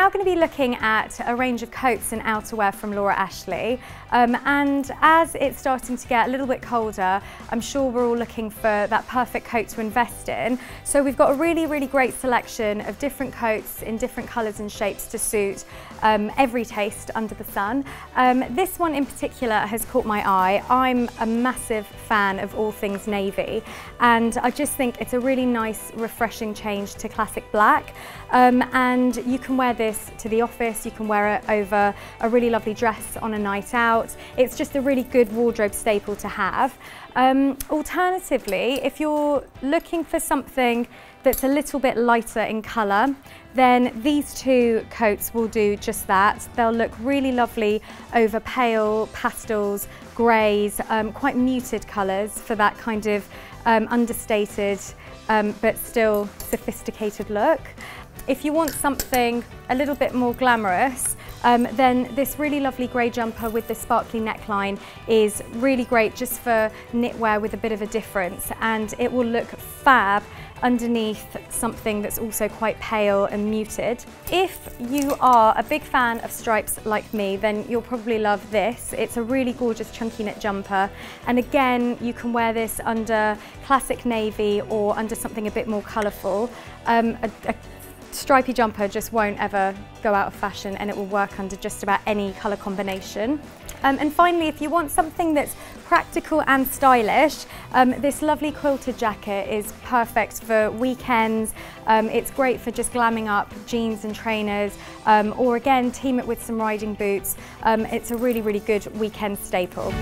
now going to be looking at a range of coats and outerwear from Laura Ashley. Um, and as it's starting to get a little bit colder, I'm sure we're all looking for that perfect coat to invest in. So we've got a really, really great selection of different coats in different colours and shapes to suit um, every taste under the sun. Um, this one in particular has caught my eye. I'm a massive fan of all things navy and I just think it's a really nice refreshing change to classic black um, and you can wear this to the office, you can wear it over a really lovely dress on a night out. It's just a really good wardrobe staple to have. Um, alternatively, if you're looking for something that's a little bit lighter in colour, then these two coats will do just that. They'll look really lovely over pale pastels, greys, um, quite muted colours for that kind of um, understated um, but still sophisticated look. If you want something a little bit more glamorous, um, then this really lovely grey jumper with the sparkly neckline is really great just for knitwear with a bit of a difference and it will look fab underneath something that's also quite pale and muted. If you are a big fan of stripes like me, then you'll probably love this. It's a really gorgeous chunky knit jumper. And again, you can wear this under classic navy or under something a bit more colourful. Um, a, a stripy jumper just won't ever go out of fashion and it will work under just about any colour combination. Um, and finally, if you want something that's practical and stylish, um, this lovely quilted jacket is perfect for weekends. Um, it's great for just glamming up jeans and trainers, um, or again, team it with some riding boots. Um, it's a really, really good weekend staple.